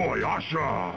Koyasha!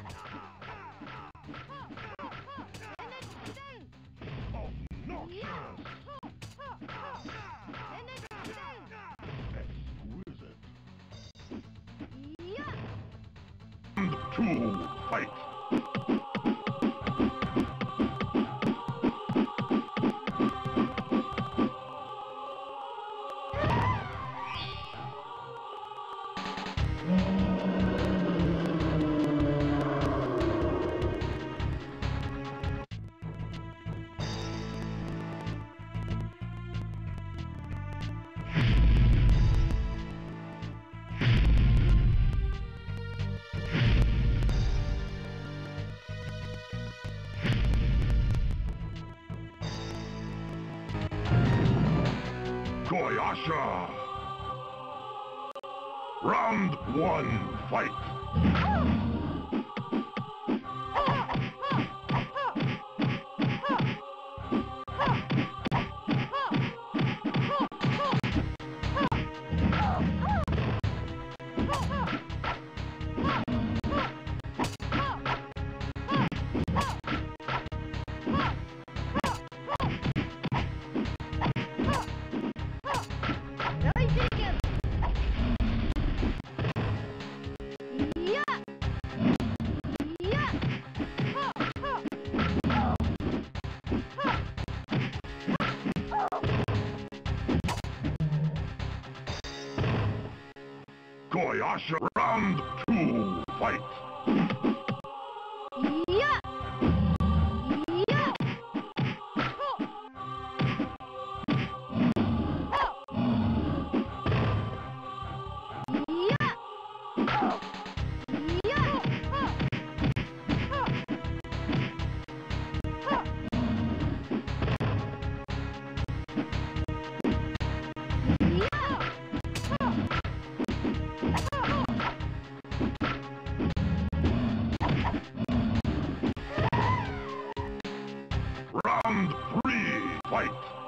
two, fight! Koyasha! Round one, fight! Inuyasha round two fight. Round three, fight!